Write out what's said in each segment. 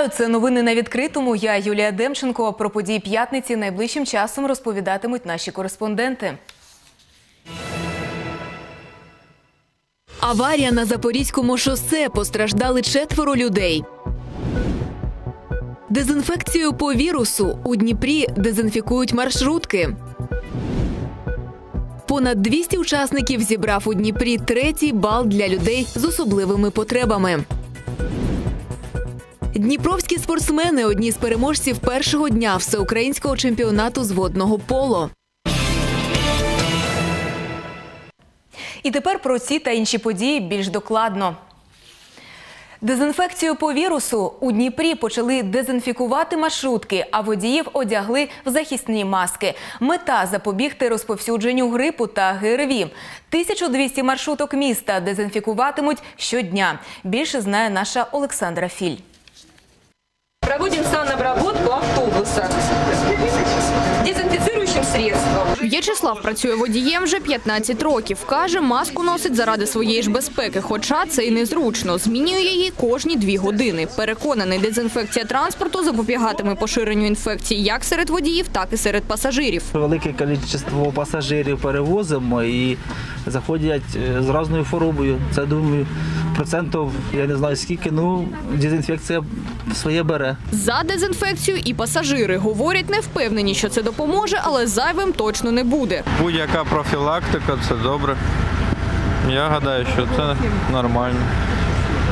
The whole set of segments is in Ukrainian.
Вітаю, це новини на відкритому. Я Юлія Демченко. Про події п'ятниці найближчим часом розповідатимуть наші кореспонденти. Аварія на Запорізькому шосе постраждали четверо людей. Дезінфекцією по вірусу у Дніпрі дезінфікують маршрутки. Понад 200 учасників зібрав у Дніпрі третій бал для людей з особливими потребами. Дніпровські спортсмени одні з переможців першого дня всеукраїнського чемпіонату з водного поло. І тепер про ці та інші події більш докладно. Дезінфекцію по вірусу у Дніпрі почали дезінфікувати маршрутки, а водіїв одягли в захисні маски. Мета запобігти розповсюдженню грипу та ГРВІ. 1200 маршруток міста дезінфікуватимуть щодня. Більше знає наша Олександра Філь. Проводим санобработку автобуса дезинфицирующим средством. В'ячеслав працює водієм вже 15 років. Каже, маску носить заради своєї ж безпеки, хоча це і незручно. Змінює її кожні дві години. Переконаний, дезінфекція транспорту запобігатиме поширенню інфекцій як серед водіїв, так і серед пасажирів. Велике кількість пасажирів перевозимо і заходять е, з різною хворобою. Це думаю, процентів я не знаю скільки. Ну дезінфекція своє бере. За дезінфекцію і пасажири говорять, не впевнені, що це допоможе, але зайвим точно не буде. Будь-яка профілактика це добре. Я гадаю, що це нормально.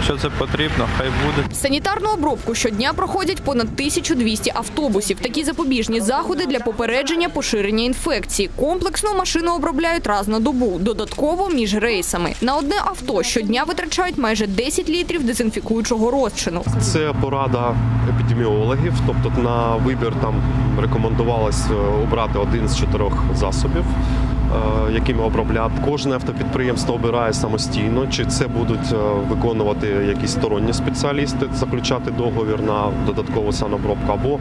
Що це потрібно, хай буде. Санітарну обробку щодня проходять понад 1200 автобусів. Такі запобіжні заходи для попередження поширення інфекції. Комплексно машину обробляють раз на добу, додатково між рейсами. На одне авто щодня витрачають майже 10 літрів дезінфікуючого розчину. Це порада епідеміологів, тобто на вибір там рекомендувалось е, обрати один з чотирьох засобів, якими обробляти. Кожне автопідприємство обирає самостійно, чи це будуть е, виконувати якісь сторонні спеціалісти, заключати договір на додаткову санобробку, або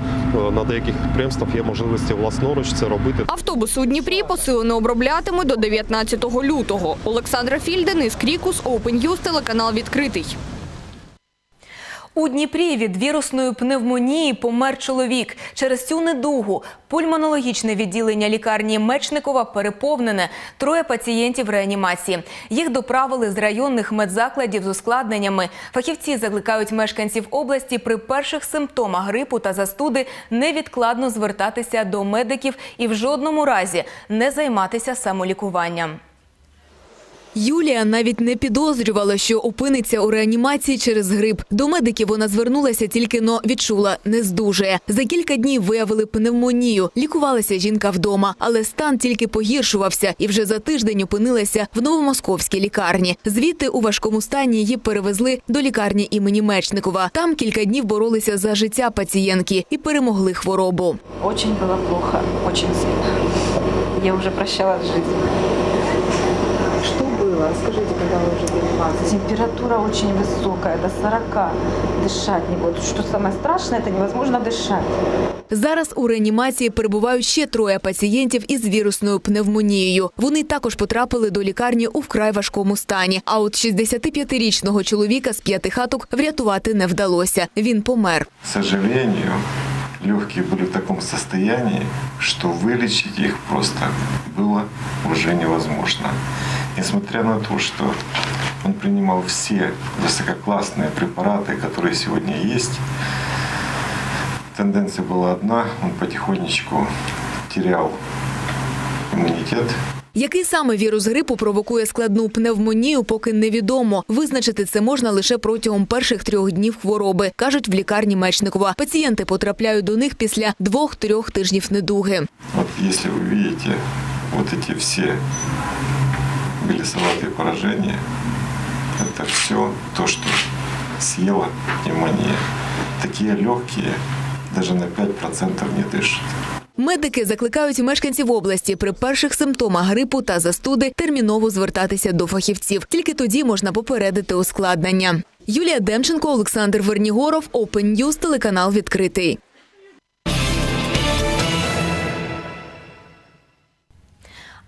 е, на деяких підприємствах є можливості власноруч це робити. Автобуси у Дніпрі посилено оброблятимуть до 19 лютого. Олександра Філь, Денис Крікус, News, телеканал відкритий. У Дніпрі від вірусної пневмонії помер чоловік. Через цю недугу пульмонологічне відділення лікарні Мечникова переповнене. Троє пацієнтів реанімації. Їх доправили з районних медзакладів з ускладненнями. Фахівці закликають мешканців області при перших симптомах грипу та застуди невідкладно звертатися до медиків і в жодному разі не займатися самолікуванням. Юлія навіть не підозрювала, що опиниться у реанімації через грип. До медиків вона звернулася тільки но відчула не здужує. За кілька днів виявили пневмонію. Лікувалася жінка вдома, але стан тільки погіршувався і вже за тиждень опинилася в новомосковській лікарні. Звідти у важкому стані її перевезли до лікарні імені Мечникова. Там кілька днів боролися за життя пацієнтки і перемогли хворобу. Очень было плохо, очень сильно. Я с жизнью. Что было? Скажите, когда вы уже в реанимации? Температура очень высокая, до 40. Дышать не буду. Что самое страшное, это невозможно дышать. Зараз у реанімації перебувають ще троє пацієнтів із вірусною пневмонією. Вони також потрапили до лікарні у вкрай важкому стані. А от 65-річного чоловіка з п'яти хаток врятувати не вдалося. Він помер. К сожалению, легкие были в таком состоянии, что вылечить их просто было уже невозможно. Несмотря на то, что он принимал все высококлассные препараты, которые сегодня есть, тенденция была одна, он потихонечку терял иммунитет, Який саме вірус грипу провокує складну пневмонію, поки невідомо. Визначити це можна лише протягом перших трьох днів хвороби, кажуть в лікарні Мечникова. Пацієнти потрапляють до них після двох-трьох тижнів недуги. Вот если вы видите вот эти все белесоватые поражения, это все то, что съела пневмония. Такие легкие даже на 5% не дышат. Медики закликають мешканців області при перших симптомах грипу та застуди терміново звертатися до фахівців. Тільки тоді можна попередити ускладнення. Юлія Демченко, Олександр Вернігоров, Open News, телеканал відкритий.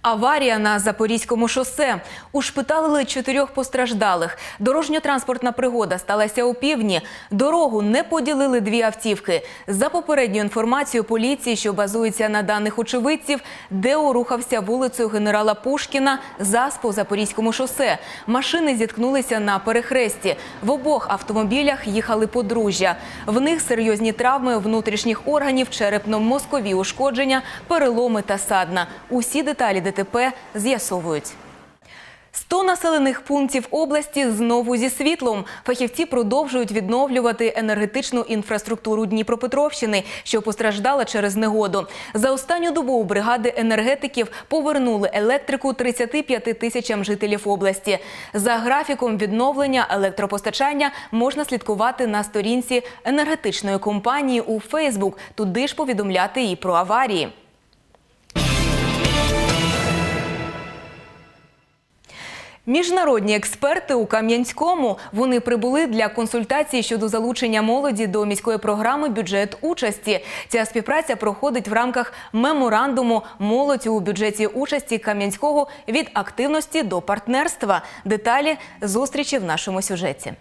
Аварія на Запорізькому шосе. Ушпиталили чотирьох постраждалих. Дорожньо-транспортна пригода сталася у півдні. Дорогу не поділили дві автівки. За попередньою інформацією поліції, що базується на даних очевидців, Део рухався вулицею генерала Пушкіна зас по Запорізькому шосе. Машини зіткнулися на перехресті. В обох автомобілях їхали подружжя. В них серйозні травми внутрішніх органів, черепно-мозкові ушкодження, переломи та садна. Усі деталі ДТП з'ясовують. 100 населених пунктів області знову зі світлом. Фахівці продовжують відновлювати енергетичну інфраструктуру Дніпропетровщини, що постраждала через негоду. За останню добу бригади енергетиків повернули електрику 35 тисячам жителів області. За графіком відновлення електропостачання можна слідкувати на сторінці енергетичної компанії у Фейсбук. Туди ж повідомляти і про аварії. Міжнародні експерти у Кам'янському вони прибули для консультації щодо залучення молоді до міської програми бюджет участі. Ця співпраця проходить в рамках меморандуму молодь у бюджеті участі Кам'янського від активності до партнерства. Деталі зустрічі в нашому сюжеті.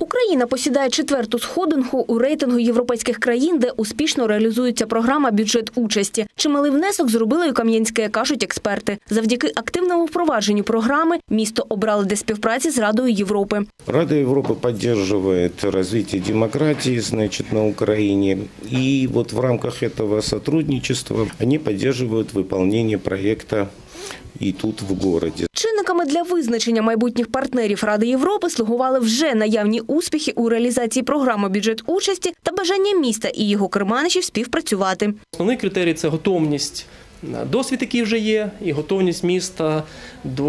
Україна посідає четверту сходинку у рейтингу європейських країн, де успішно реалізується програма бюджет участі. Чималий внесок зробили у Кам'янське, кажуть експерти. Завдяки активному впровадженню програми місто обрали для співпраці з Радою Європи. Рада Европы поддерживает развитие демократии, значит, на Украине. И вот в рамках этого сотрудничества они поддерживают выполнение проекта и тут в городі. Чинниками для визначення майбутніх партнерів Ради Європи слугували вже наявні успіхи у реалізації програми бюджет участі та бажання міста і його керманичів співпрацювати. Основний критерій це готовність. Досвід, який вже є, і готовність міста до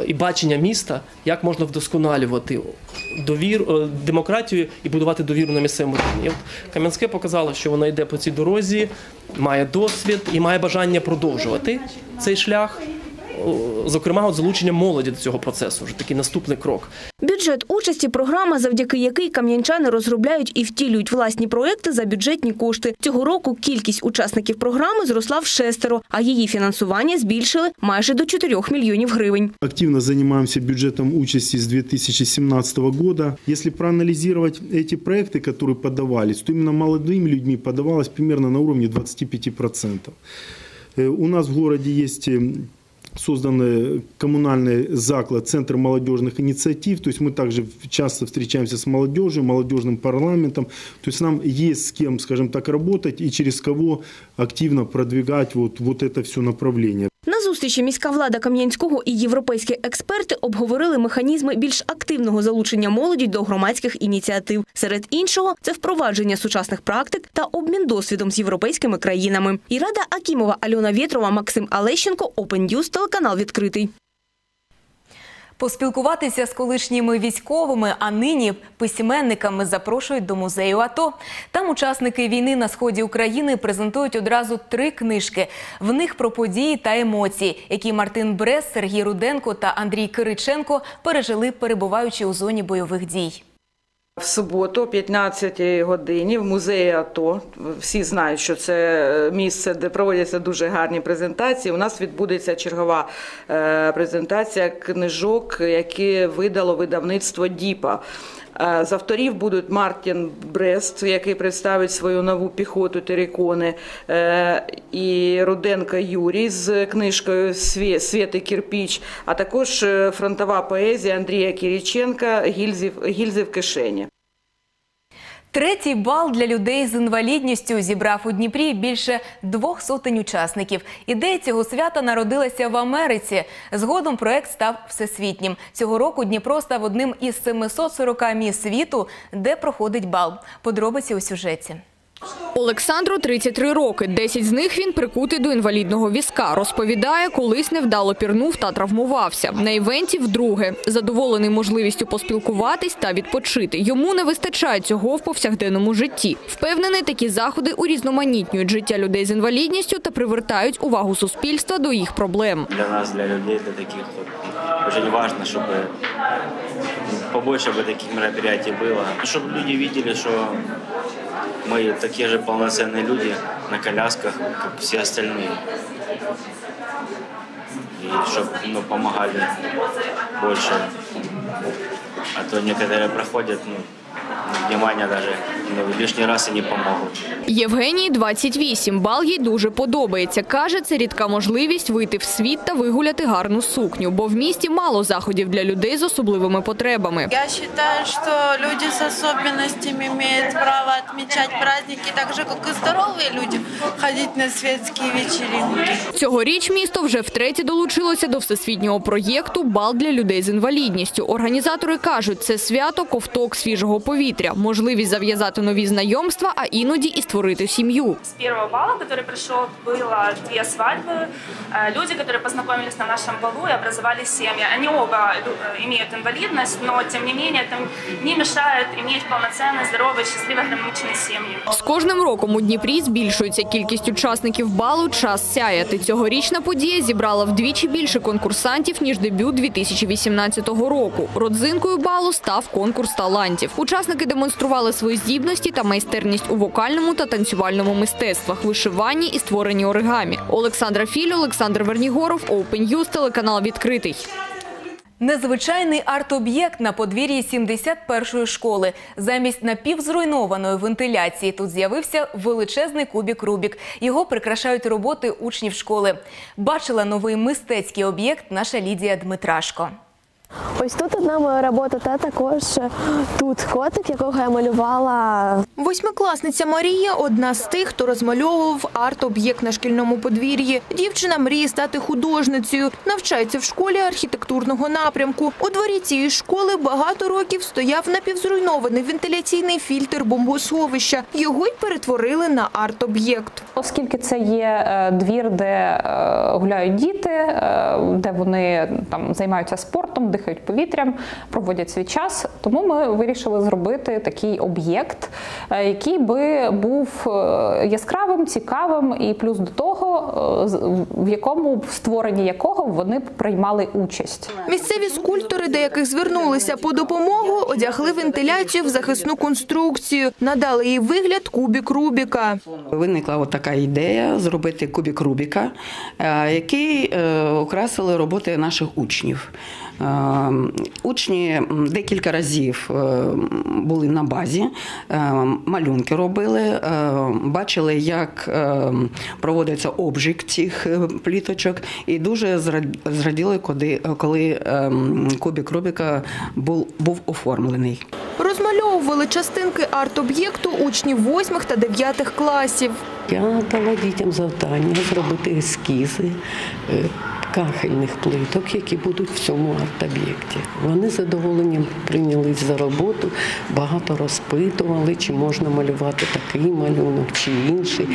е, і бачення міста, як можна вдосконалювати довір, е, демократію і будувати довіру на місцевому рівні. От Кам'янське показало, що вона йде по цій дорозі, має досвід і має бажання продовжувати цей шлях О, Зокрема, от залучення молоді до цього процесу вже такий наступний крок. Бюджет участі програма, завдяки якій кам'янчани розробляють і втілюють власні проекти за бюджетні кошти. Цього року кількість учасників програми зросла в шестеро, а її фінансування збільшили майже до 4 мільйонів гривень. Активно занимаемся бюджетом участи с 2017 года. Если проанализировать эти проекты, которые подавались, то именно молодыми людьми подавалось примерно на уровне 25%. Э, У нас в городе есть э, созданный коммунальный заклад, Центр молодежных инициатив. То есть мы также часто встречаемся с молодежью, молодежным парламентом. То есть нам есть с кем, скажем так, работать и через кого активно продвигать вот, вот это все направление. На зустрічі міська влада Кам'янського і європейські експерти обговорили механізми більш активного залучення молоді до громадських ініціатив. Серед іншого, це впровадження сучасних практик та обмін досвідом з європейськими країнами. Ірада Акімова, Альона Вєтрова, Максим Алещенко, Open News, телеканал відкритий. Поспілкуватися з колишніми військовими, а нині письменниками запрошують до музею АТО. Там учасники війни на сході України презентують одразу три книжки. В них про події та емоції, які Мартин Брес, Сергій Руденко та Андрій Кириченко пережили, перебуваючи у зоні бойових дій. В суботу, о 15 годині, в музеї АТО. Всі знають, що це місце, де проводяться дуже гарні презентації. У нас відбудеться чергова е, презентація книжок, які видало видавництво Діпа. З авторів будуть Мартін Брест, який представить свою нову піхоту терикони, е, і Руденко Юрій з книжкою «Свє- Кірпіч, а також е, фронтова поезія Андрія Кіріченка Гільзів, в- «Гільзи в кишені». Третій бал для людей з інвалідністю зібрав у Дніпрі більше двох сотень учасників. Ідея цього свята народилася в Америці. Згодом проект став всесвітнім. Цього року Дніпро став одним із 740 міст світу, де проходить бал. Подробиці у сюжеті. Олександру 33 роки. 10 з них він прикутий до інвалідного візка. Розповідає, колись невдало пірнув та травмувався. На івенті вдруге. Задоволений можливістю поспілкуватись та відпочити. Йому не вистачає цього в повсякденному житті. Впевнений, такі заходи урізноманітнюють життя людей з інвалідністю та привертають увагу суспільства до їх проблем. для нас, для людей, для таких вот, очень важно, чтобы ну, побольше бы таких мероприятий было. Чтобы люди видели, что мы такие же полноценные люди на колясках, как все остальные. и чтобы ну, помогали больше. А то некоторые проходят, ну, внимания даже лишний раз и не помогут. Євгенії 28. Бал їй дуже подобається. Каже, це рідка можливість вийти в світ та вигуляти гарну сукню, бо в місті мало заходів для людей з особливими потребами. Я считаю, что люди с особенностями имеют право отмечать праздники так же, как и здоровые люди, ходить на светские вечеринки. Цьогоріч місто вже втретє долучилося до всесвітнього проєкту Бал для людей з інвалідністю. Організатори кажуть, це свято ковток свіжого повітря, можливість зав'язати нові знайомства, а іноді і створити сім'ю. С первого бала, который прошел, было две свадьбы. Э, Люди, которые познакомились на нашем балу и образовали семьи. Они оба э, имеют инвалидность, но тем не менее это не мешает иметь полноценные, здоровые, счастливые, гармоничные семьи. З кожним роком у Дніпрі збільшується кількість учасників балу Час сяяти. Цьогорічна подія зібрала вдвічі більше конкурсантів ніж дебют 2018 року. Родзинкою балу став конкурс талантів. Учасники демонстрували свої здібності та майстерність у вокальному та танцювальному мистецтвах, вишиванні і створенні оригамі. Олександра Філь, Олександр Вернігоров, Open News, телеканал відкритий. Незвичайний арт-об'єкт на подвір'ї 71-ї школи. Замість напівзруйнованої вентиляції тут з'явився величезний кубік Рубік. Його прикрашають роботи учнів школи. Бачила новий мистецький об'єкт наша Лідія Дмитрашко. Ось тут одна моя робота, та також тут котик, якого я малювала. Восьмикласниця Марія одна з тих, хто розмальовував арт-об'єкт на шкільному подвір'ї. Дівчина мріє стати художницею, навчається в школі архітектурного напрямку. У дворі цієї школи багато років стояв напівзруйнований вентиляційний фільтр бомбосховища. Його й перетворили на арт-об'єкт. Оскільки це є е, двір, де е, гуляють діти, е, де вони там займаються спортом, дихають повітрям, проводять свій час. Тому ми вирішили зробити такий об'єкт, е, який би був е, яскравим, цікавим, і плюс до того, е, з- в якому в створенні якого вони б приймали участь. Місцеві скульптори, до яких звернулися по допомогу, одягли вентиляцію в захисну конструкцію, надали їй вигляд кубік Рубіка. Виникла от така ідея зробити кубік Рубіка, який е, окрасили роботи наших учнів. Е, Учні декілька разів е, були на базі, е, малюнки робили, е, бачили, як проводиться обжиг цих пліточок, і дуже зра- зраділи, коли, коли е, кубік Рубіка був, був оформлений. Розмальовували частинки арт-об'єкту учнів 8 та 9 класів. Я дала дітям завдання зробити ескізи кахельних плиток, які будуть в цьому арт-об'єкті. Вони задоволенням прийнялись за роботу, багато розпитували, чи можна малювати такий малюнок чи інший,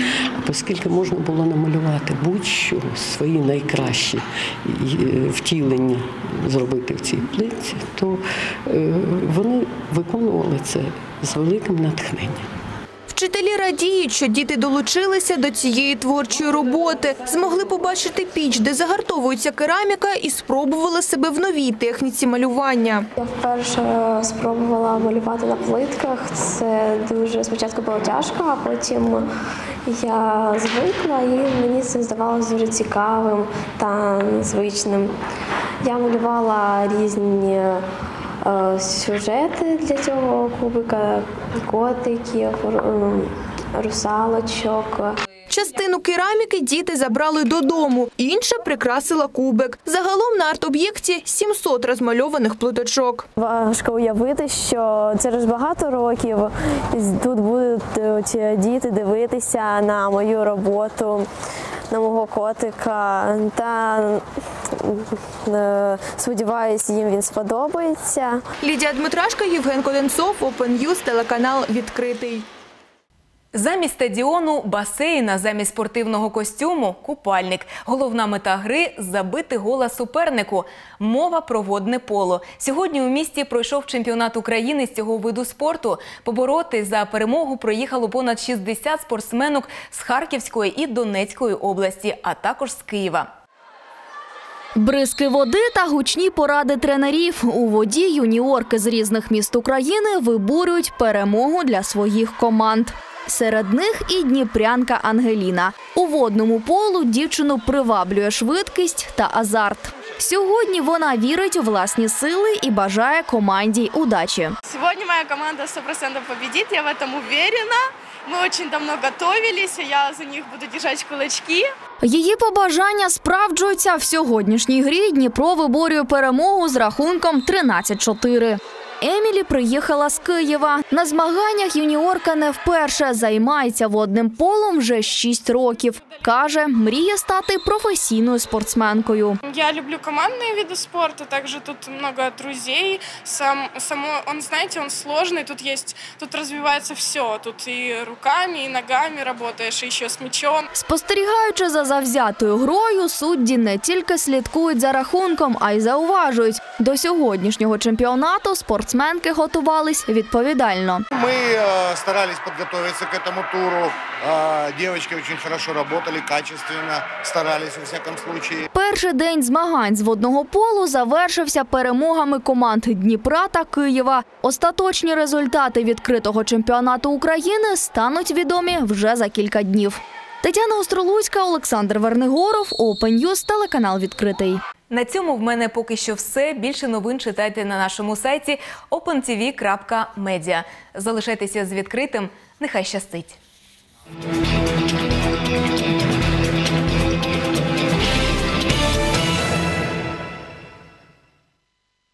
оскільки можна було намалювати будь-що свої найкращі е, втілення зробити в цій плитці, то е, вони виконували це з великим натхненням. Вчителі радіють, що діти долучилися до цієї творчої роботи, змогли побачити піч, де загартовується кераміка, і спробували себе в новій техніці малювання. Я вперше спробувала малювати на плитках. Це дуже спочатку було тяжко, а потім я звикла і мені це здавалося дуже цікавим та незвичним. Я малювала різні е, сюжети для цього кубика, котиків, ру- русалочок. Частину кераміки діти забрали додому, інша прикрасила кубик. Загалом на арт-об'єкті 700 розмальованих плиточок. Важко уявити, що через багато років тут будуть е, діти дивитися на мою роботу, на мого котика. Та е, сподіваюся, їм він сподобається. Лідія Дмитрашка, Євген Коденцов, Open News, телеканал відкритий. Замість стадіону басейн, а замість спортивного костюму купальник. Головна мета гри забити гола супернику. Мова про водне поло. Сьогодні у місті пройшов чемпіонат України з цього виду спорту. Побороти за перемогу проїхало понад 60 спортсменок з Харківської і Донецької області, а також з Києва. Бризки води та гучні поради тренерів. У воді юніорки з різних міст України виборюють перемогу для своїх команд. Серед них і дніпрянка Ангеліна. У водному полу дівчину приваблює швидкість та азарт. Сьогодні вона вірить у власні сили і бажає команді удачі. Сегодня моя команда 100% победит, я в этом уверена. Мы очень давно готовились, и я за них буду держать кулачки. Її побажання справджуються в сьогоднішній грі. Дніпро виборює перемогу з рахунком 13-4. Емілі приїхала з Києва. На змаганнях юніорка не вперше займається водним полом вже 6 років. Каже, мріє стати професійною спортсменкою. Я люблю командные виды спорта, также тут много друзей. Сам, само, он, знаете, он сложный, тут есть, тут развивается все. Тут и руками, и ногами работаешь, и еще с мячом. Спостерігаючи за завзятою грою, судді не тільки слідкують за рахунком, а й зауважують. До сьогоднішнього чемпіонату спортсменки готувались відповідально. Мы э, старались подготовиться к этому туру. Э, девочки очень хорошо работали, качественно старались во всяком случае. Перший день змагань з водного полу завершився перемогами команд Дніпра та Києва. Остаточні результати відкритого чемпіонату України стануть відомі вже за кілька днів. Тетяна Остролуцька, Олександр Вернигоров, Open News, телеканал відкритий. На цьому в мене поки що все. Більше новин читайте на нашому сайті opentv.media. Залишайтеся з відкритим. Нехай щастить.